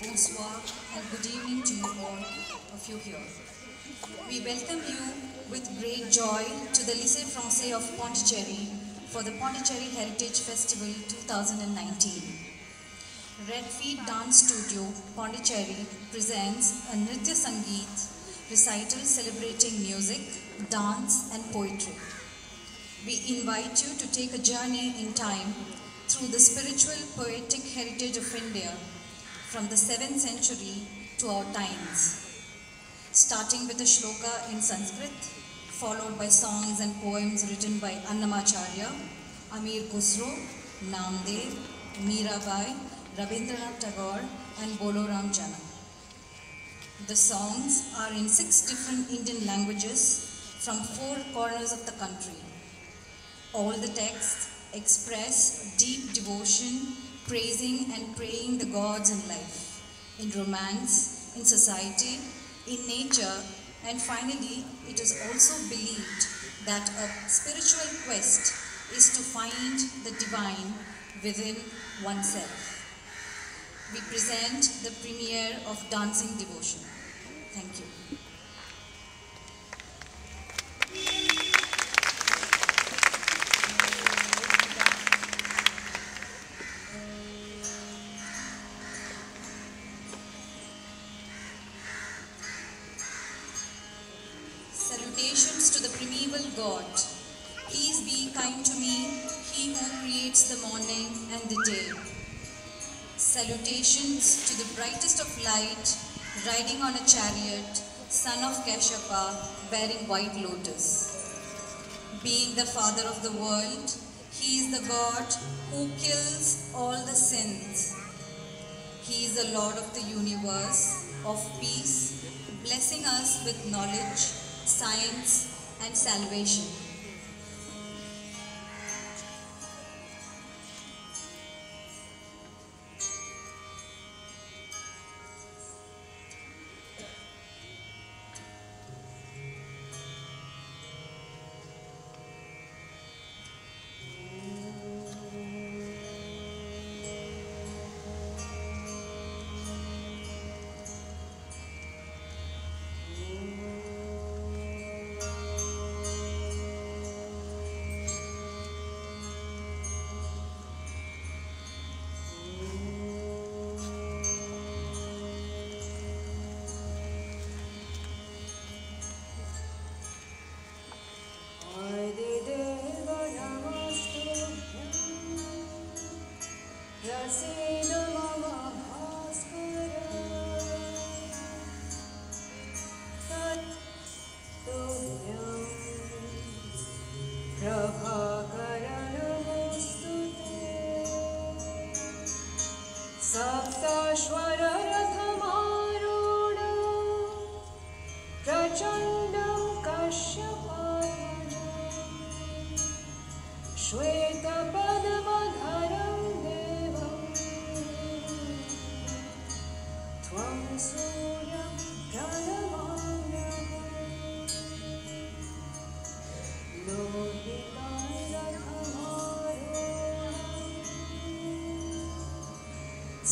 bonsoir, and good evening to you all of you here. We welcome you with great joy to the Lycée Français of Pondicherry for the Pondicherry Heritage Festival 2019. Red Feet Dance Studio, Pondicherry presents a Nritya Sangeet recital celebrating music, dance, and poetry. We invite you to take a journey in time through the spiritual poetic heritage of India from the 7th century to our times. Starting with a shloka in Sanskrit, followed by songs and poems written by Annamacharya, Amir Khusro, Namdev, Mirabai, Rabindranath Tagore, and Boloram Jana. The songs are in six different Indian languages from four corners of the country. All the texts express deep devotion, praising and praying the gods in life, in romance, in society, in nature, and finally, it is also believed that a spiritual quest is to find the divine within oneself. We present the premiere of Dancing Devotion. Thank you. Light, riding on a chariot, son of Kashyapa, bearing white lotus. Being the father of the world, he is the God who kills all the sins. He is the Lord of the universe, of peace, blessing us with knowledge, science, and salvation.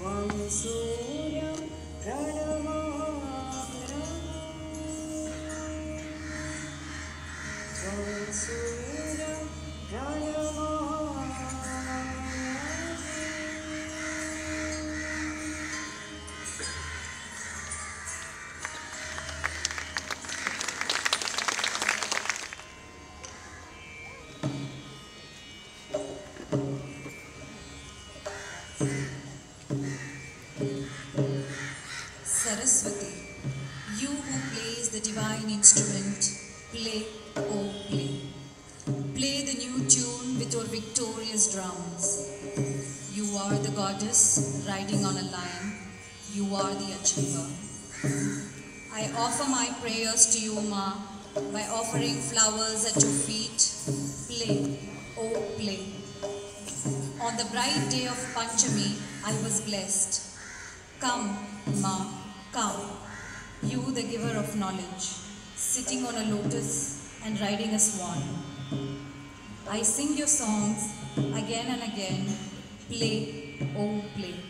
ं सूर्य त्वं सूर्य रण I was blessed. Come, Ma, come, you the giver of knowledge, sitting on a lotus and riding a swan. I sing your songs again and again, play, oh play.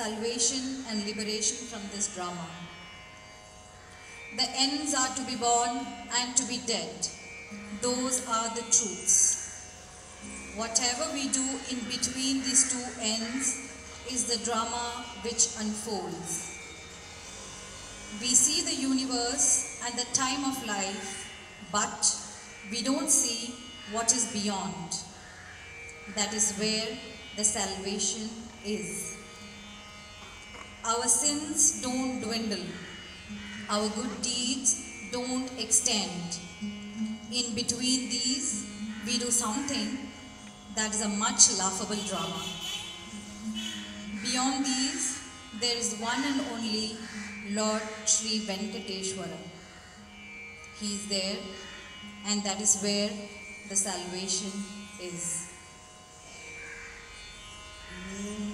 Salvation and liberation from this drama. The ends are to be born and to be dead. Those are the truths. Whatever we do in between these two ends is the drama which unfolds. We see the universe and the time of life, but we don't see what is beyond. That is where the salvation is. Our sins don't dwindle, our good deeds don't extend. In between these, we do something that is a much laughable drama. Beyond these, there is one and only Lord Sri Venkateshwara. He is there, and that is where the salvation is. I've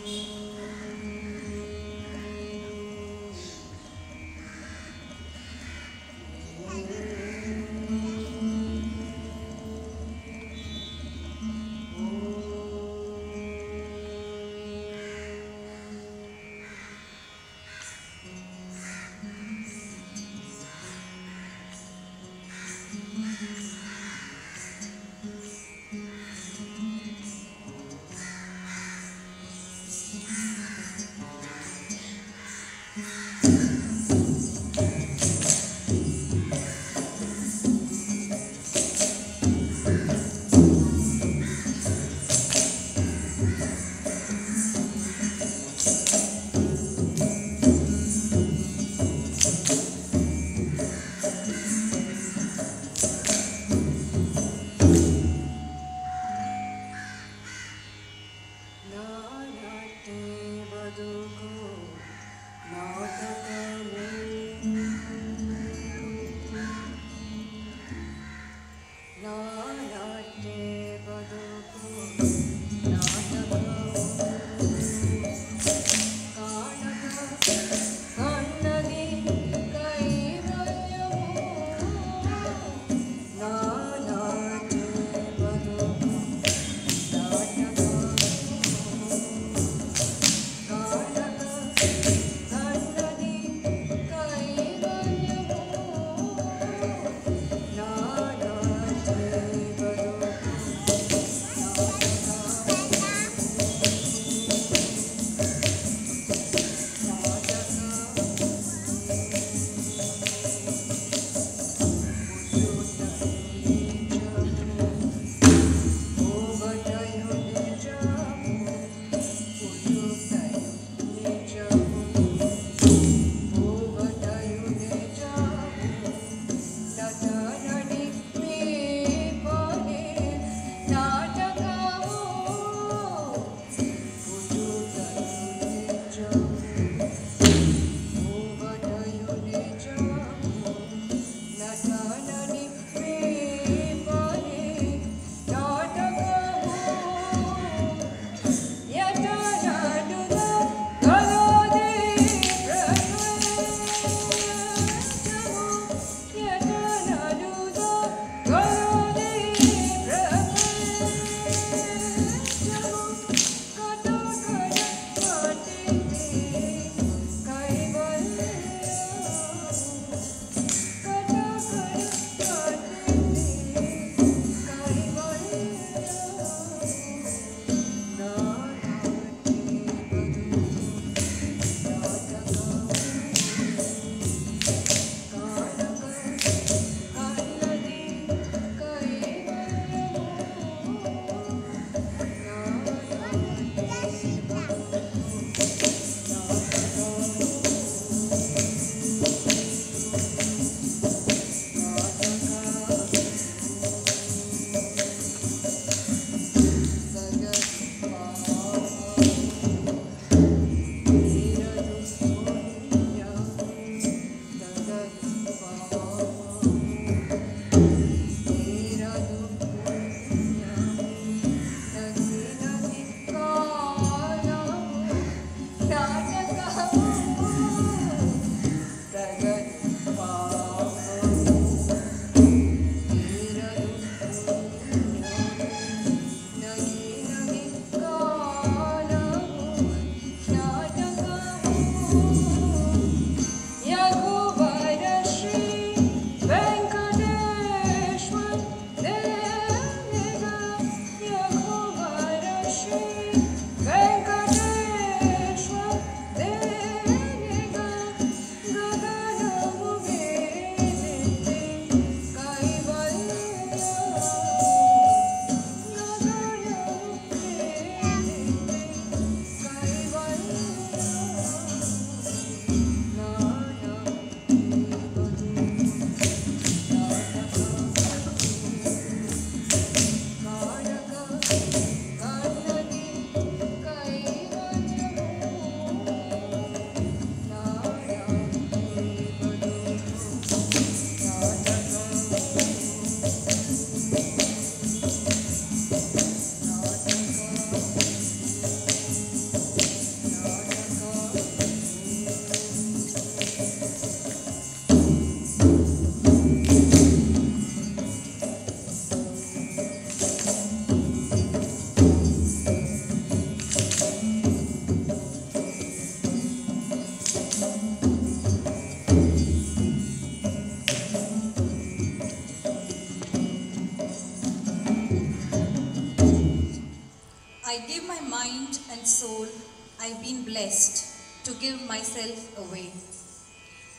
blessed to give myself away.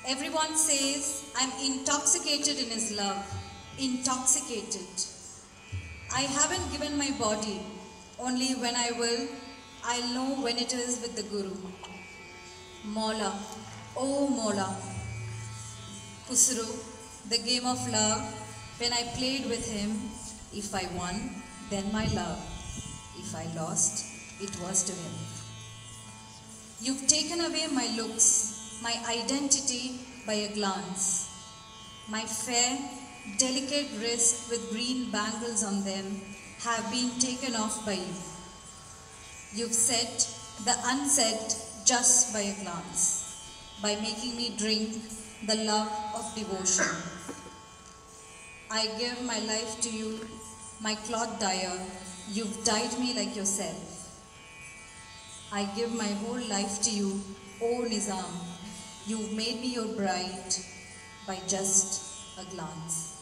Everyone says I'm intoxicated in his love. Intoxicated. I haven't given my body, only when I will, I'll know when it is with the Guru. Mola, oh Mola. Khusro, the game of love, when I played with him, if I won, then my love. If I lost, it was to him. You've taken away my looks, my identity by a glance. My fair, delicate wrists with green bangles on them have been taken off by you. You've said the unsaid just by a glance, by making me drink the love of devotion. I give my life to you, my cloth dyer, you've dyed me like yourself. I give my whole life to you, O Nizam. You've made me your bride by just a glance.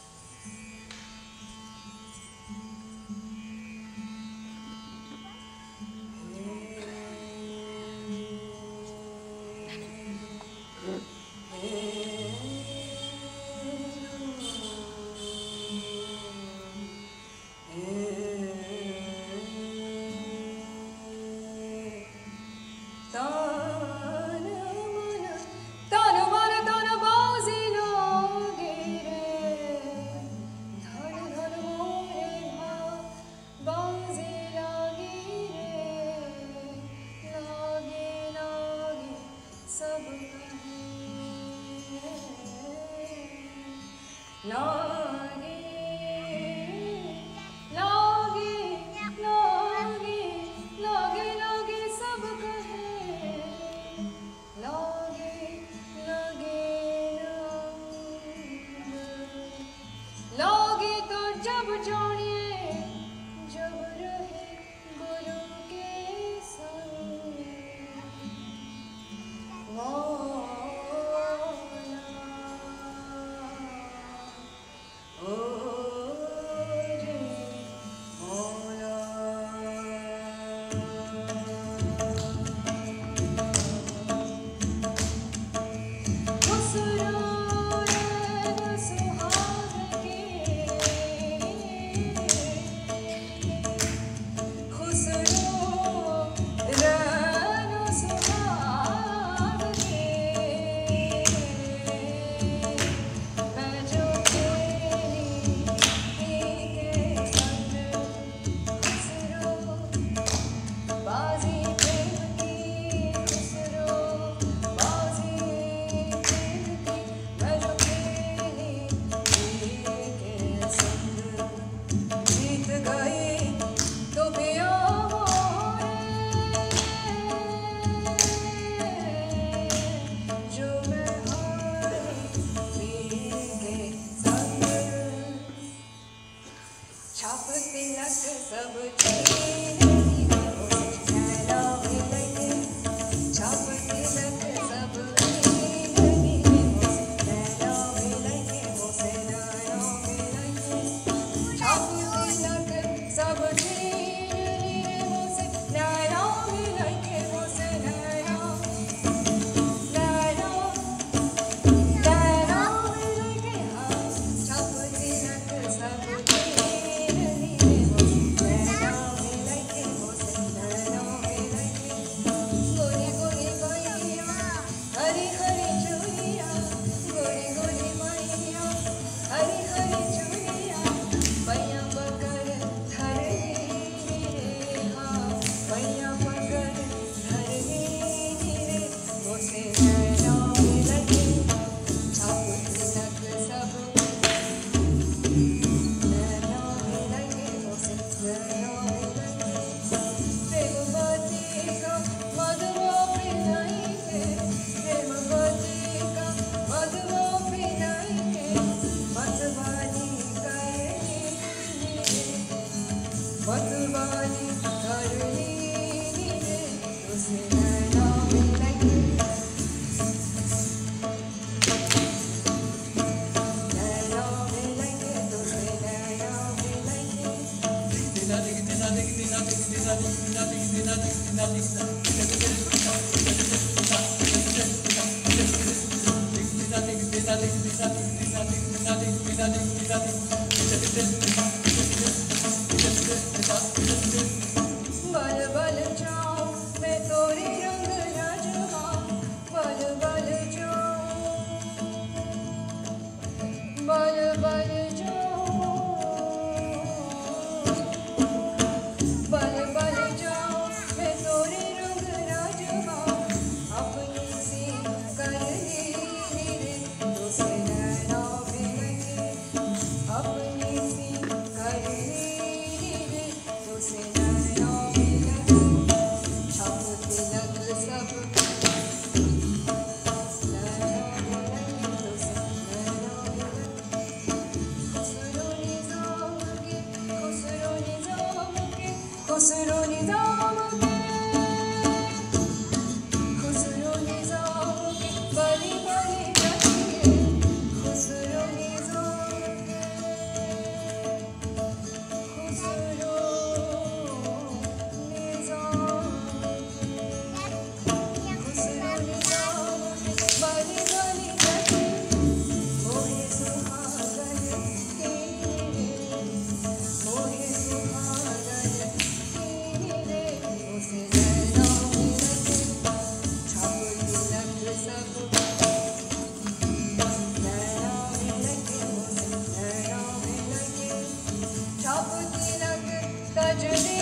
Jenny.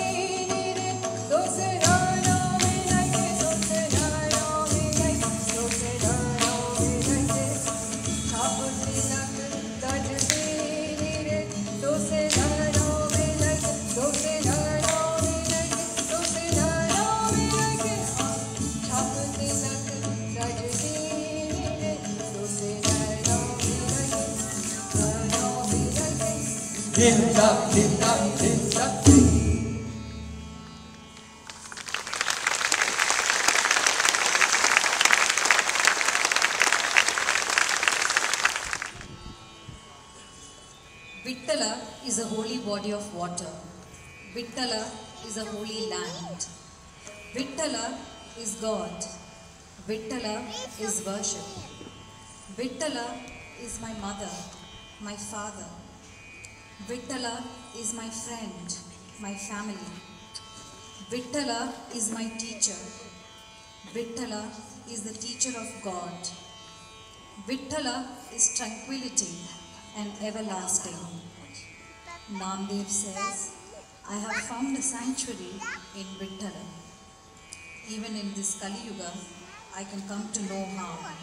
Water. Vittala is a holy land. Vittala is God. Vittala is worship. Vittala is my mother, my father. Vittala is my friend, my family. Vittala is my teacher. Vittala is the teacher of God. Vittala is tranquility and everlasting. Namdev says, I have found a sanctuary in Vittala. Even in this Kali Yuga, I can come to know harm.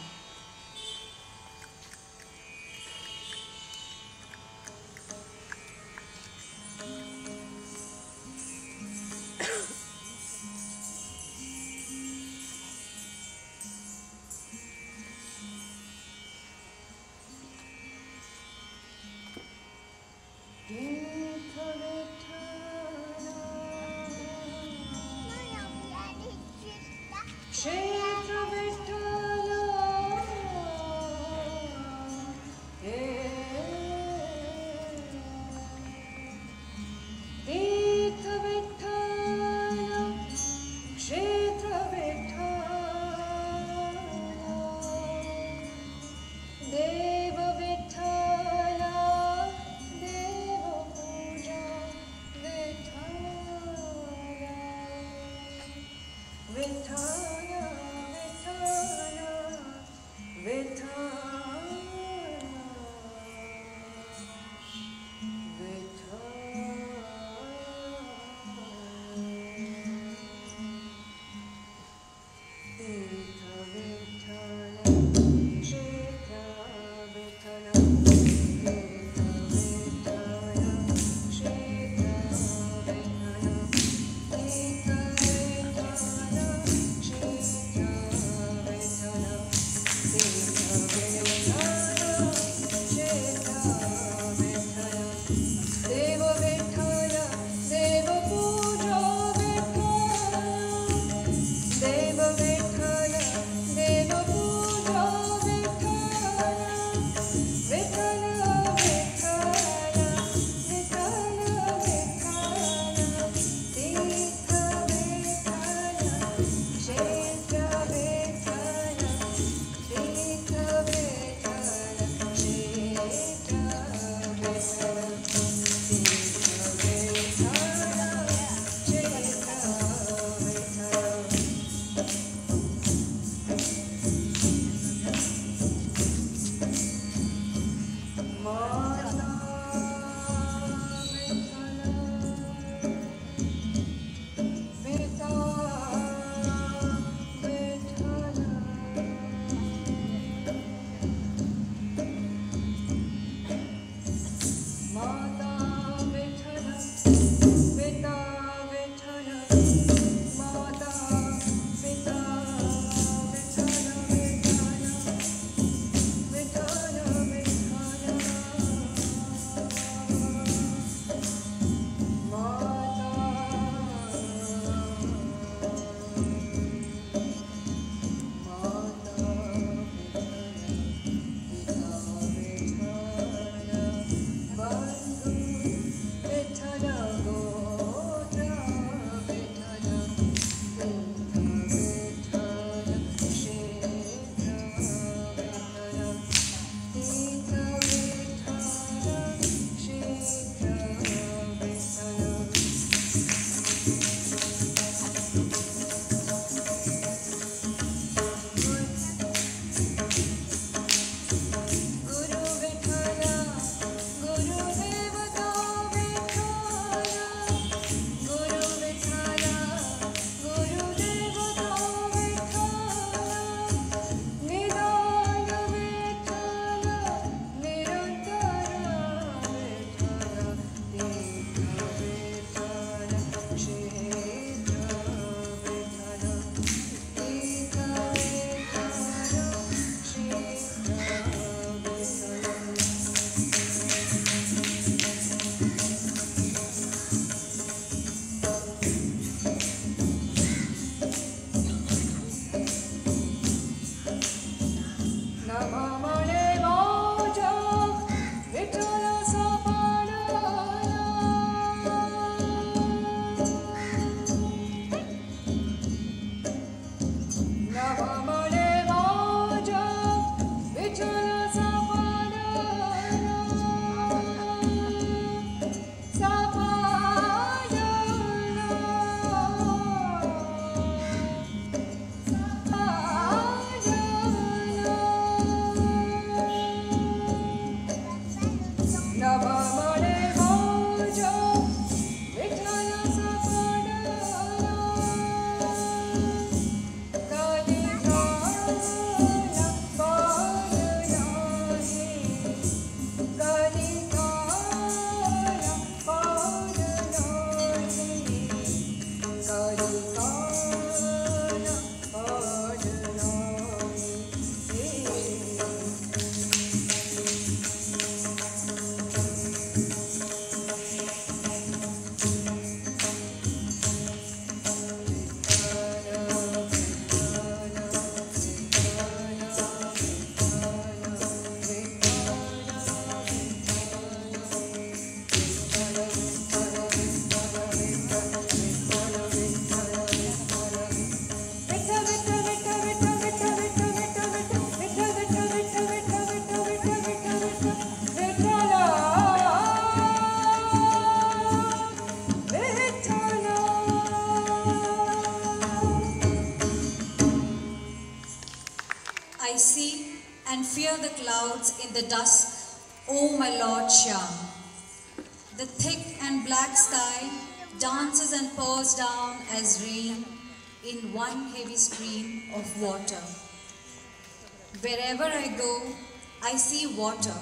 I see water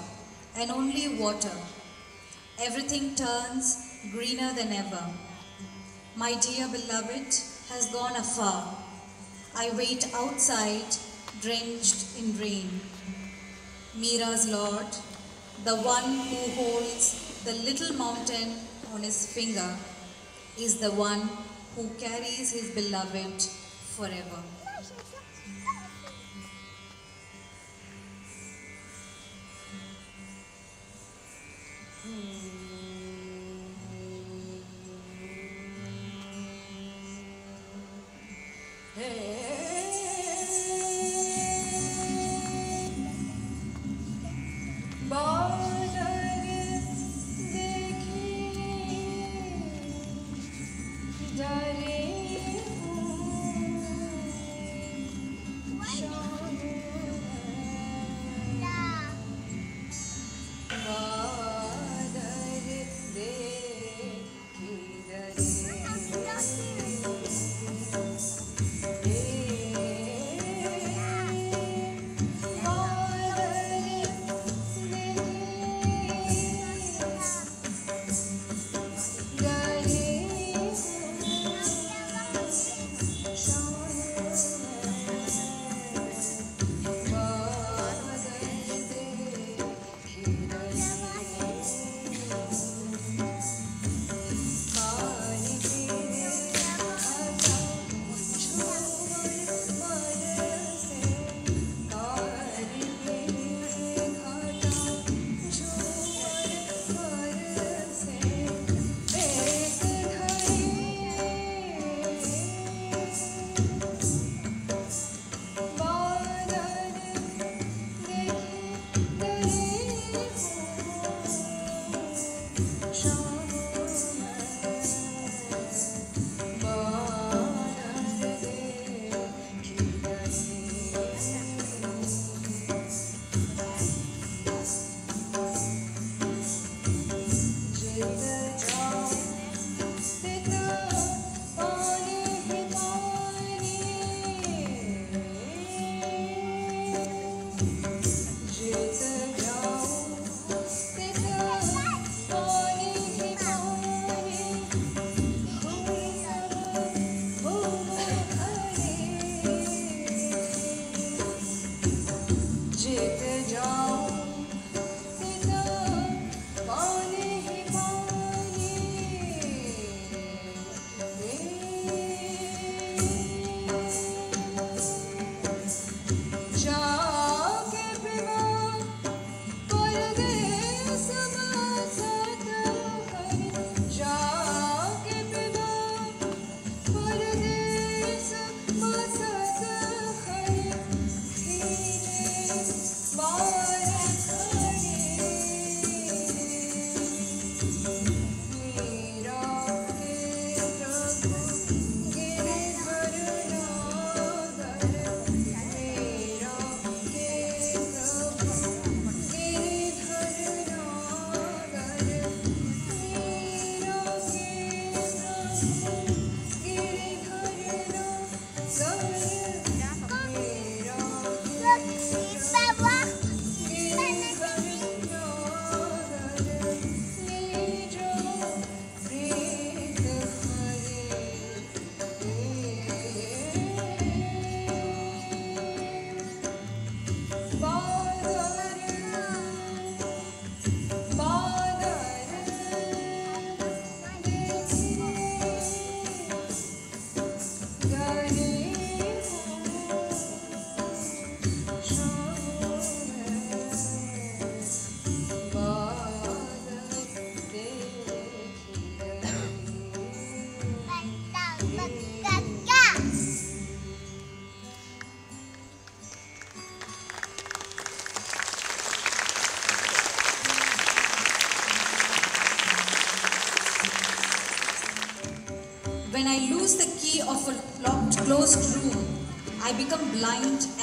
and only water. Everything turns greener than ever. My dear beloved has gone afar. I wait outside, drenched in rain. Mira's Lord, the one who holds the little mountain on his finger, is the one who carries his beloved forever. mm.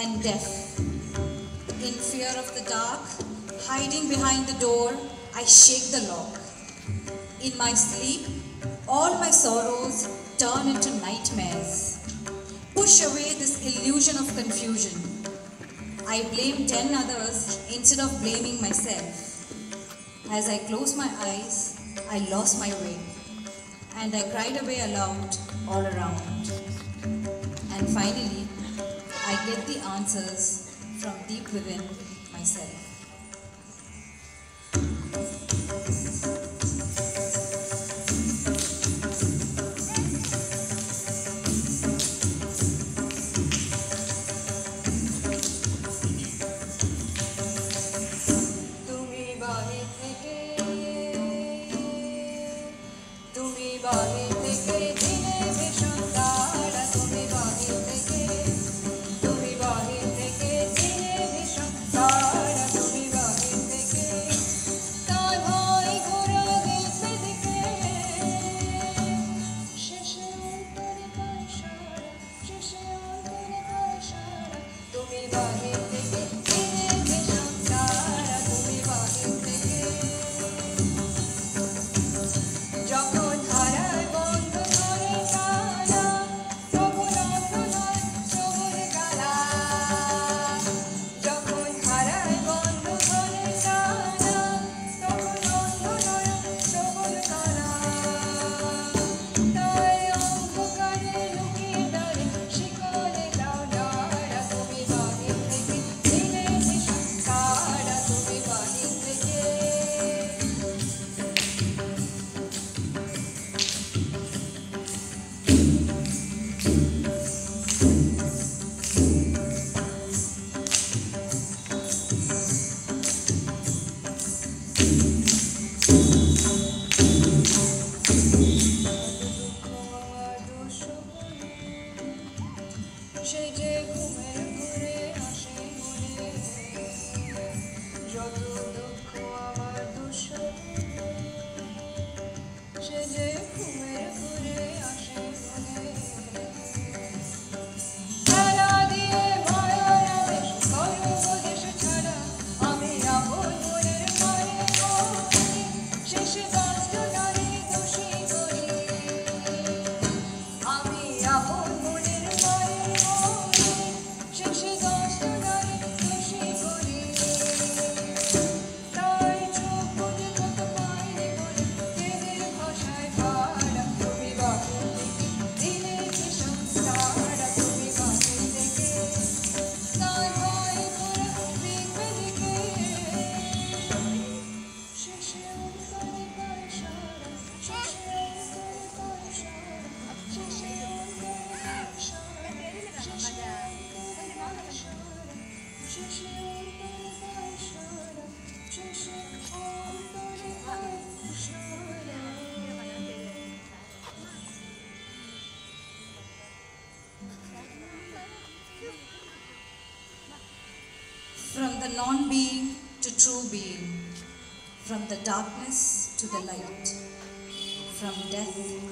and death. In fear of the dark, hiding behind the door, I shake the lock. In my sleep, all my sorrows turn into nightmares. Push away this illusion of confusion. I blame 10 others instead of blaming myself. As I close my eyes, I lost my way and I cried away aloud all around. And finally, I get the answers from deep within myself. the darkness to the light, from death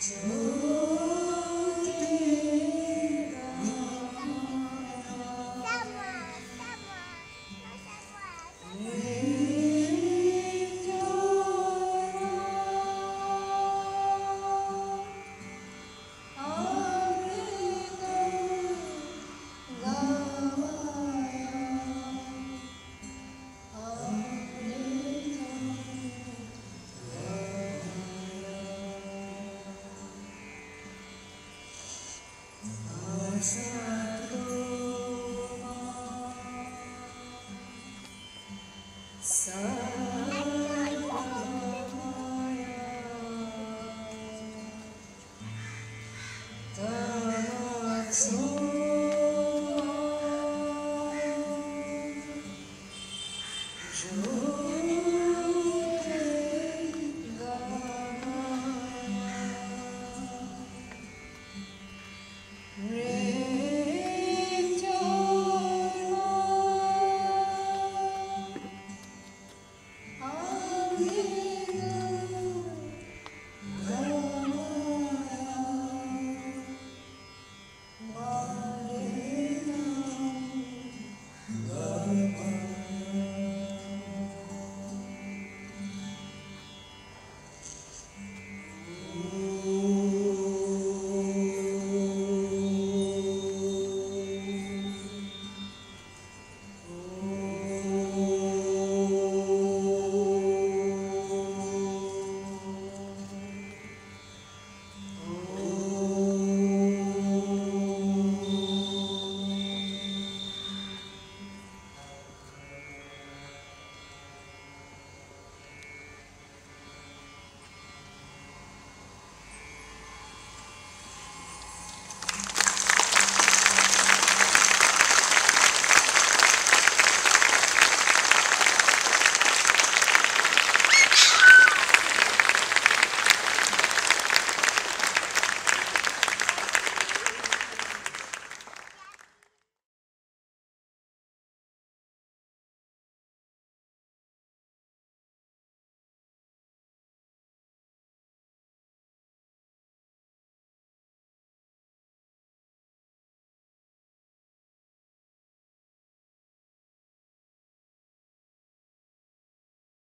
Joe.